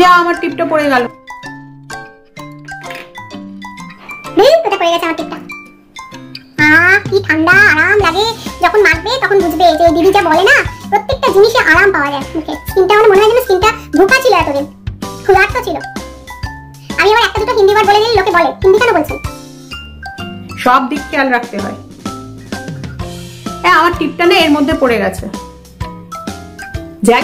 যা আমার টিপটা পড়ে গেল। ওটা পড়ে গেছে আমার টিপটা। আহ কি ঠান্ডা আরাম লাগে। যখন মাখবে তখন বুঝবে যে দিদি যা বলে না প্রত্যেকটা জিনিসে আরাম পাওয়া যায় মুখে। স্কিনটা আমার মনে হয় যেন স্কিনটা ভুকা ছিল এতদিন। ক্ষুধার্ত ছিল। আমি আবার একটা দুটো হিন্দি ওয়ার্ড বলে দিলে লোকে বলে। হিন্দি কেন বলছেন? সব দিক খেয়াল রাখতে হয়। হ্যাঁ আমার টিপটা না এর মধ্যে পড়ে গেছে। যাই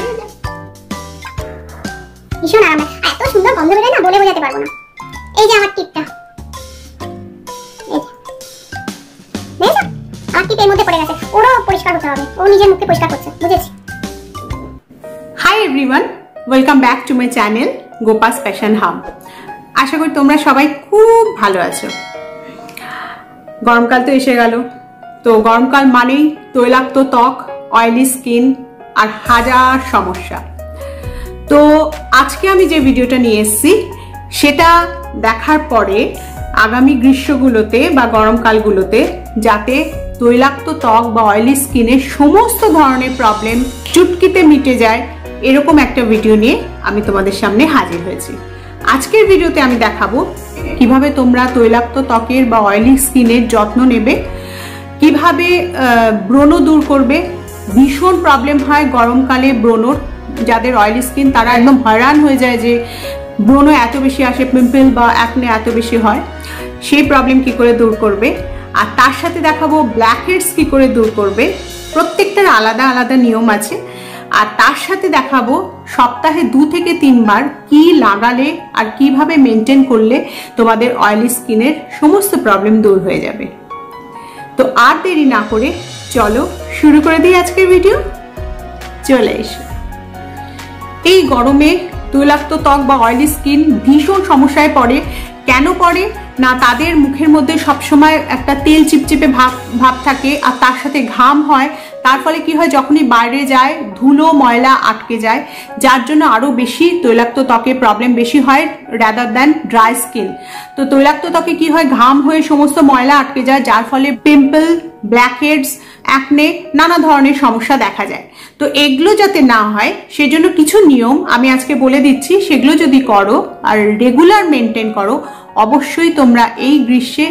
ভীষণ আরাম লাগে। আর এত সুন্দর গন্ধ বেরোয় না বলে বোঝাতে পারব না। এই যে আমার টিপটা। আমার টিপ এর মধ্যে পড়ে গেছে। ওরও পরিষ্কার হতে হবে। ও নিজের মুখকে পরিষ্কার করছে। বুঝেছি। Hi everyone welcome back to my channel গোপাস fashion hub আশা করি তোমরা সবাই খুব ভালো আছো। গরমকাল তো এসে গেল। তো গরমকাল মানেই তৈলাক্ত ত্বক অয়েলি স্কিন আর হাজার সমস্যা। তো আজকে আমি যে ভিডিওটা নিয়ে এসেছি, সেটা দেখার পরে আগামী গ্রীষ্মগুলোতে বা গরমকালগুলোতে যাতে তৈলাক্ত ত্বক বা অয়েলি স্কিনের সমস্ত ধরনের প্রবলেম চুটকিতে মিটে যায়, এরকম একটা ভিডিও নিয়ে আমি তোমাদের সামনে হাজির হয়েছি। আজকের ভিডিওতে আমি দেখাবো কীভাবে তোমরা তৈলাক্ত ত্বকের বা অয়েলি স্কিনের যত্ন নেবে, কীভাবে ব্রণ দূর করবে। ভীষণ প্রবলেম হয় গরমকালে ব্রণর যাদের অয়েলি স্কিন তারা একদম হয়রান হয়ে যায় যে ব্রণ এত বেশি আসে পিম্পল বা অ্যাকনে এত বেশি হয়, সেই প্রবলেম কি করে দূর করবে? আর তার সাথে দেখাবো ব্ল্যাক হেডস কি করে দূর করবে? প্রত্যেকটার আলাদা আলাদা নিয়ম আছে। আর তার সাথে দেখাবো সপ্তাহে দু থেকে তিনবার কি লাগালে আর কীভাবে মেনটেন করলে তোমাদের অয়েলি স্কিনের সমস্ত প্রবলেম দূর হয়ে যাবে। তো আর দেরি না করে চলো শুরু করে দিই আজকের ভিডিও চলে এসো। এই গরমে তৈলাক্ত ত্বক বা অয়েলি স্কিন ভীষণ সমস্যায় পড়ে। কেন পড়ে? না, তাদের মুখের মধ্যে সবসময় একটা তেল চিপচিপে ভাব ভাব থাকে আর তার সাথে ঘাম হয়। তার ফলে কি হয়, যখনই বাইরে যায়, ধুলো, ময়লা আটকে যায়, যার জন্য আরও বেশি তৈলাক্ত ত্বকে প্রবলেম বেশি হয় রাদার দ্যান ড্রাই স্কিন তো তৈলাক্ত ত্বকে কি হয়, ঘাম হয়ে সমস্ত ময়লা আটকে যায়, যার ফলে পিম্পল ব্ল্যাকহেডস অ্যাকনে নানা ধরনের সমস্যা দেখা যায়। তো এগুলো যাতে না হয়, সেজন্য কিছু নিয়ম আমি আজকে বলে দিচ্ছি। সেগুলো যদি করো আর রেগুলার মেনটেন করো, অবশ্যই তোমরা এই গ্রীষ্মে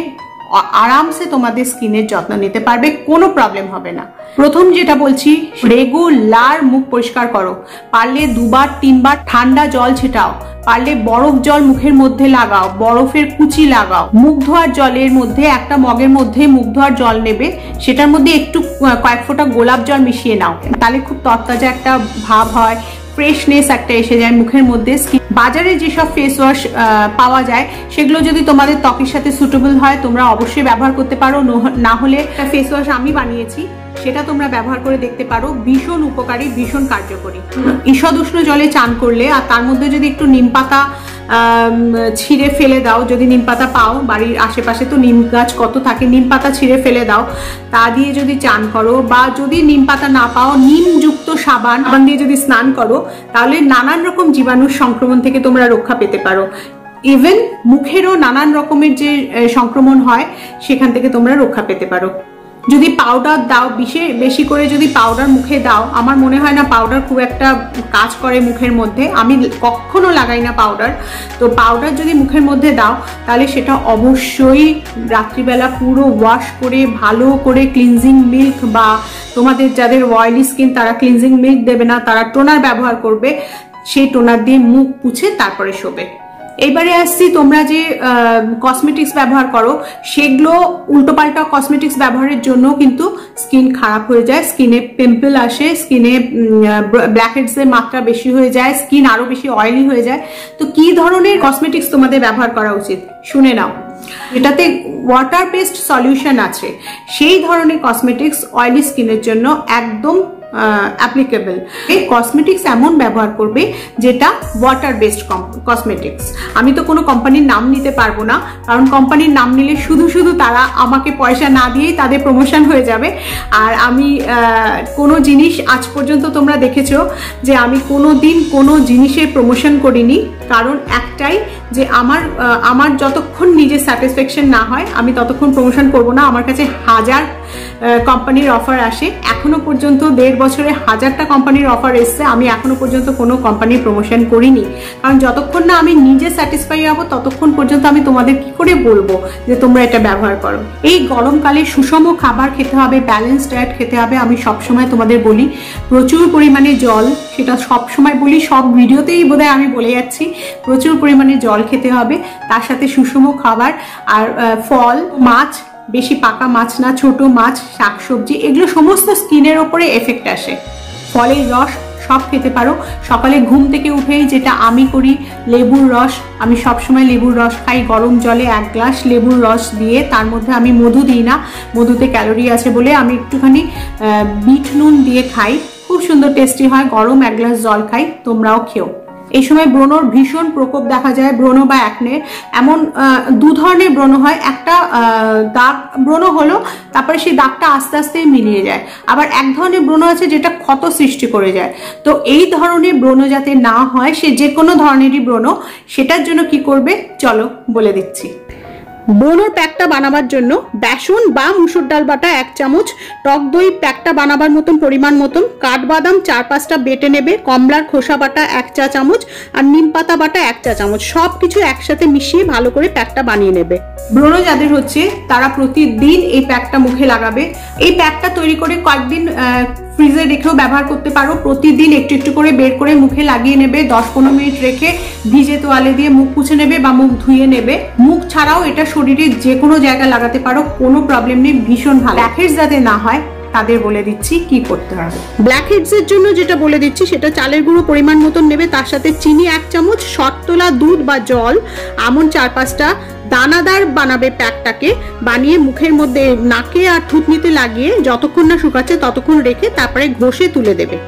আরামসে তোমাদের স্কিনের যত্ন নিতে পারবে, কোনো প্রবলেম হবে না। প্রথম যেটা বলছি রেগুলার মুখ পরিষ্কার করো। পারলে দুবার, তিনবার ঠান্ডা জল ছেটাও। পারলে বরফ জল মুখের মধ্যে লাগাও, বরফের কুচি লাগাও। মুখ ধোয়ার জলের মধ্যে, একটা মগের মধ্যে মুখ ধোয়ার জল নেবে, সেটার মধ্যে একটু কয়েক ফোঁটা গোলাপ জল মিশিয়ে নাও। তাহলে খুব তরতাজা একটা ভাব হয়। ফ্রেশনেস একটা এসে যায় মুখের মধ্যে। স্কিন বাজারে যেসব ফেস ওয়াশ পাওয়া যায়, সেগুলো যদি তোমাদের ত্বকের সাথে সুটেবল হয়, তোমরা অবশ্যই ব্যবহার করতে পারো। না হলে ফেস ওয়াশ আমি বানিয়েছি। সেটা তোমরা ব্যবহার করে দেখতে পারো, ভীষণ উপকারী, ভীষণ কার্যকরী। ঈষদ উষ্ণ জলে চান করলে আর তার মধ্যে যদি একটু নিম পাতা ছিঁড়ে ফেলে দাও, যদি নিম পাতা পাও, বাড়ির আশেপাশে তো নিম গাছ কত থাকে, নিম পাতা ছিঁড়ে ফেলে দাও, তা দিয়ে যদি চান করো বা যদি নিম পাতা না পাও, নিমযুক্ত সাবান সাবান দিয়ে যদি স্নান করো, তাহলে নানান রকম জীবাণুর সংক্রমণ থেকে তোমরা রক্ষা পেতে পারো। ইভেন মুখেরও নানান রকমের যে সংক্রমণ হয়, সেখান থেকে তোমরা রক্ষা পেতে পারো। যদি পাউডার দাও, বিশে, বেশি করে যদি পাউডার মুখে দাও, আমার মনে হয় না পাউডার খুব একটা কাজ করে মুখের মধ্যে। আমি কখনো লাগাই না পাউডার তো পাউডার যদি মুখের মধ্যে দাও, তাহলে সেটা অবশ্যই রাত্রিবেলা পুরো ওয়াশ করে, ভালো করে ক্লিনজিং মিল্ক বা তোমাদের যাদের অয়েলি স্কিন তারা ক্লিনজিং মিল্ক দেবে না, তারা টোনার ব্যবহার করবে। সেই টোনার দিয়ে মুখ পুছে তারপরে শোবে। এইবারে আসছি তোমরা যে কসমেটিক্স ব্যবহার করো, সেগুলো উল্টোপাল্টা কসমেটিক্স ব্যবহারের জন্য কিন্তু স্কিন খারাপ হয়ে যায় স্কিনে পিম্পল আসে স্কিনে ব্ল্যাকহেডস এর মাত্রা বেশি হয়ে যায় স্কিন আরও বেশি অয়েলি হয়ে যায়। তো কি ধরনের কসমেটিক্স তোমাদের ব্যবহার করা উচিত? শুনে নাও। এটাতে ওয়াটার বেসড সলিউশন আছে। সেই ধরনের কসমেটিক্স অয়েলি স্কিনের জন্য একদম অ্যাপ্লিকেবল এই কসমেটিক্স এমন ব্যবহার করবে যেটা ওয়াটার বেসড কসমেটিক্স আমি তো কোনো কোম্পানির নাম নিতে পারব না, কারণ কোম্পানির নাম নিলে শুধু শুধু তারা আমাকে পয়সা না দিয়েই তাদের প্রমোশন হয়ে যাবে। আর আমি কোনো জিনিস আজ পর্যন্ত তোমরা দেখেছ যে আমি কোনো দিন কোনো জিনিসের প্রমোশন করিনি, কারণ একটাই যে আমার আমার যতক্ষণ নিজের স্যাটিসফ্যাকশন না হয়, আমি ততক্ষণ প্রমোশন করব না। আমার কাছে হাজার কোম্পানির অফার আসে। এখনও পর্যন্ত দেড় বছরে হাজারটা কোম্পানির অফার এসছে। আমি এখনও পর্যন্ত কোনো কোম্পানির প্রমোশন করিনি। কারণ যতক্ষণ না আমি নিজে স্যাটিসফাই হব, ততক্ষণ পর্যন্ত আমি তোমাদের কি করে বলব যে তোমরা এটা ব্যবহার করো। এই গরমকালে সুষম খাবার খেতে হবে ব্যালেন্স ডায়েট খেতে হবে। আমি সবসময় তোমাদের বলি, প্রচুর পরিমাণে জল, সেটা সবসময় বলি, সব ভিডিওতেই বোধহয় আমি বলে যাচ্ছি, প্রচুর পরিমাণে জল খেতে হবে। তার সাথে সুষম খাবার আর ফল, মাছ বেশি পাকা মাছ না, ছোট মাছ, শাকসবজি, এগুলো সমস্ত স্কিনের ওপরে এফেক্ট আসে। ফলের রস, সব খেতে পারো। সকালে ঘুম থেকে উঠেই যেটা আমি করি, লেবুর রস। আমি সবসময় লেবুর রস খাই, গরম জলে এক গ্লাস লেবুর রস দিয়ে তার মধ্যে আমি মধু দিই না। মধুতে ক্যালোরি আছে বলে আমি একটুখানি বিট নুন দিয়ে খাই। খুব সুন্দর টেস্টি হয়, গরম এক গ্লাস জল খাই, তোমরাও খেও। এই সময় ব্রণর ভীষণ প্রকোপ দেখা যায়, ব্রণ বা একনে এমন দু ধরনের ব্রণ হয়। একটা দাগ, ব্রণ হলো, তারপরে সেই দাগটা আস্তে আস্তে মিলিয়ে যায়। আবার এক ধরনের ব্রণ আছে যেটা ক্ষত সৃষ্টি করে যায়। তো এই ধরনের ব্রণ যাতে না হয়, সে যে কোনো ধরনেরই ব্রণ, সেটার জন্য কি করবে? চলো বলে দিচ্ছি। ব্রণর প্যাকটা বানাবার জন্য বেসন বা মুসুর ডাল বাটা এক চামচ, টক দই প্যাকটা বানাবার মতন পরিমাণ মতন, কাঠবাদাম চার পাঁচটা বেটে নেবে, কমলার খোসা বাটা এক চা চামচ আর নিম পাতা বাটা এক চা চামচ সব কিছু একসাথে মিশিয়ে ভালো করে প্যাকটা বানিয়ে নেবে। ব্রণ যাদের হচ্ছে, তারা প্রতিদিন এই প্যাকটা মুখে লাগাবে। এই প্যাকটা তৈরি করে কয়েকদিন ফ্রিজে রেখেও ব্যবহার করতে পারো। প্রতিদিন একটু একটু করে বের করে মুখে লাগিয়ে নেবে। দশ পনেরো মিনিট রেখে ভিজে তোয়ালে দিয়ে মুখ পুছে নেবে বা মুখ ধুয়ে নেবে। মুখ ছাড়াও এটা শরীরে যে কোনো জায়গায় লাগাতে পারো। কোনো প্রবলেম নেই, ভীষণ ভালো। ব্ল্যাকহেডস যাতে না হয়, তাদের বলে দিচ্ছি কি করতে হবে। ব্ল্যাক হেডসের জন্য যেটা বলে দিচ্ছি, সেটা চালের গুঁড়ো পরিমাণ মতন নেবে। তার সাথে চিনি এক চামচ, শর্তলা দুধ বা জল আমন চার পাঁচটা দানাদার বানাবে প্যাকটাকে, বানিয়ে মুখের মধ্যে নাকে আর থুতনিতে লাগিয়ে যতক্ষণ না শুকাচ্ছে ততক্ষণ রেখে তারপরে ঘষে তুলে দেবে।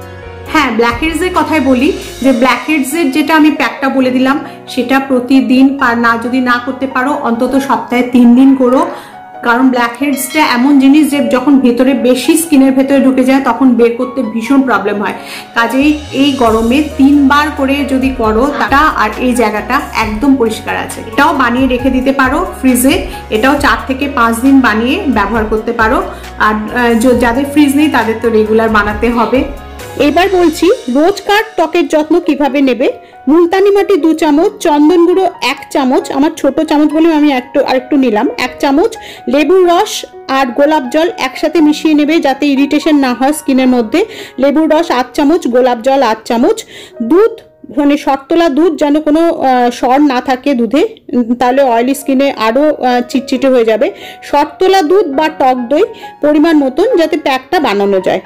হ্যাঁ এর কথাই বলি যে ব্ল্যাকহেডস এর যেটা আমি প্যাকটা বলে দিলাম, সেটা প্রতিদিন না যদি না করতে পারো, অন্তত সপ্তাহে তিন দিন করো। কারণ ব্ল্যাক হেডসটা এমন জিনিস যে যখন ভেতরে বেশি স্কিনের ভেতরে ঢুকে যায়, তখন বের করতে ভীষণ প্রবলেম হয়। কাজেই এই গরমে তিনবার করে যদি করো তা আর এই জায়গাটা একদম পরিষ্কার আছে। এটাও বানিয়ে রেখে দিতে পারো ফ্রিজে এটাও চার থেকে পাঁচ দিন বানিয়ে ব্যবহার করতে পারো। আর যাদের ফ্রিজ নেই, তাদের তো রেগুলার বানাতে হবে। এবার বলছি, রোজকার ত্বকের যত্ন কীভাবে নেবে? মুলতানি মাটি দু চামচ, চন্দন গুঁড়ো এক চামচ, আমার ছোট চামচ বলে আমি একটু, আরেকটু নিলাম, এক চামচ, লেবুর রস আর গোলাপ জল একসাথে মিশিয়ে নেবে যাতে ইরিটেশন না হয় স্কিনের মধ্যে। লেবুর রস আট চামচ, গোলাপ জল আট চামচ। দুধ মানে শর্তলা দুধ যেন কোনো সর না থাকে দুধে তাহলে অয়েলি স্কিনে আরও চিটচিটে হয়ে যাবে। শর্তলা দুধ বা টক দই পরিমাণ মতন যাতে প্যাকটা বানানো যায়।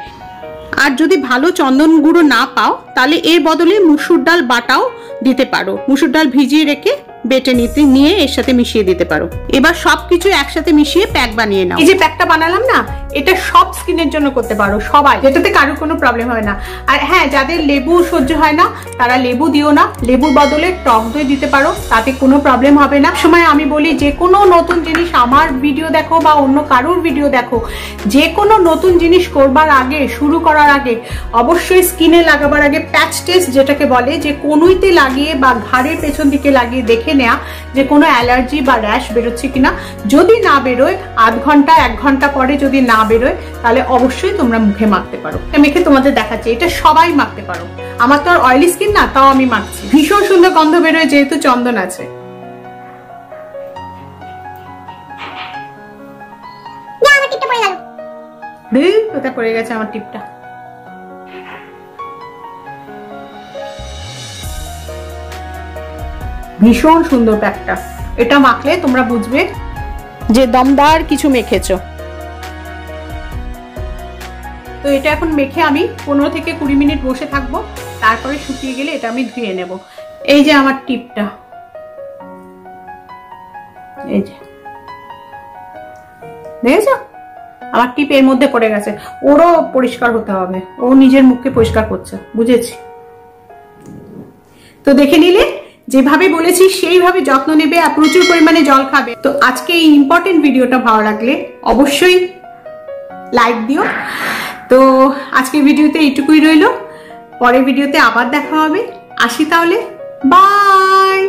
আর যদি ভালো চন্দন গুঁড়ো না পাও, তাহলে এর বদলে মুসুর ডাল বাটাও দিতে পারো। মুসুর ডাল ভিজিয়ে রেখে বেটে নিতে, নিয়ে এর সাথে মিশিয়ে দিতে পারো। এবার সবকিছু একসাথে মিশিয়ে প্যাক বানিয়ে নাও। এই যে প্যাকটা বানালাম না, এটা সব স্কিনের জন্য করতে পারো সবাই। যেটাতে কারোর কোনো প্রবলেম হবে না। আর হ্যাঁ যাদের লেবু সহ্য হয় না, তারা লেবু দিও না। লেবুর বদলে টক দই দিতে পারো, তাতে কোনো প্রবলেম হবে না। সময় আমি বলি, যে কোনো নতুন জিনিস আমার ভিডিও দেখো বা অন্য কারোর ভিডিও দেখো, যে কোনো নতুন জিনিস করবার আগে, শুরু করার আগে, অবশ্যই স্কিনে লাগাবার আগে প্যাচ টেস্ট যেটাকে বলে, যে কোনুইতে লাগিয়ে বা ঘাড়ের পেছন দিকে লাগিয়ে দেখে নেওয়া যে কোনো অ্যালার্জি বা র্যাশ বেরোচ্ছে কিনা। যদি না বেরোয় আধ ঘণ্টা এক ঘণ্টা পরে যদি না বেরোয় তাহলে অবশ্যই তোমরা মুখে মাখতে পারো। মেখে তোমাদের দেখাচ্ছি এটা সবাই মাখতে পারো। আমার তো আর অয়েলি স্কিন না তাও আমি মাখছি। ভীষণ সুন্দর গন্ধ বেরোয় যেহেতু চন্দন আছে। কোথায় পড়ে গেছে আমার টিপটা। ভীষণ সুন্দর প্যাকটা এটা মাখলে তোমরা বুঝবে যে দমদার কিছু মেখেছো। তো এটা এখন মেখে আমি পনেরো থেকে কুড়ি মিনিট বসে থাকব, তারপরে শুকিয়ে গেলে এটা আমি ধুয়ে নেব। এই যে আমার টিপটা। এই যে। দেখেছ? আমার টিপ এর মধ্যে পড়ে গেছে। ওরও পরিষ্কার হতে হবে। ও নিজের মুখকে পরিষ্কার করছে। বুঝেছি? তো দেখে নিলে যেভাবে বলেছি, সেইভাবে যত্ন নেবে আর প্রচুর পরিমাণে জল খাবে। তো আজকে এই ইম্পর্টেন্ট ভিডিওটা ভালো লাগলে অবশ্যই লাইক দিও। তো আজকে ভিডিওতে এইটুকুই রইল। পরের ভিডিওতে আবার দেখা হবে। আসি তাহলে। বাই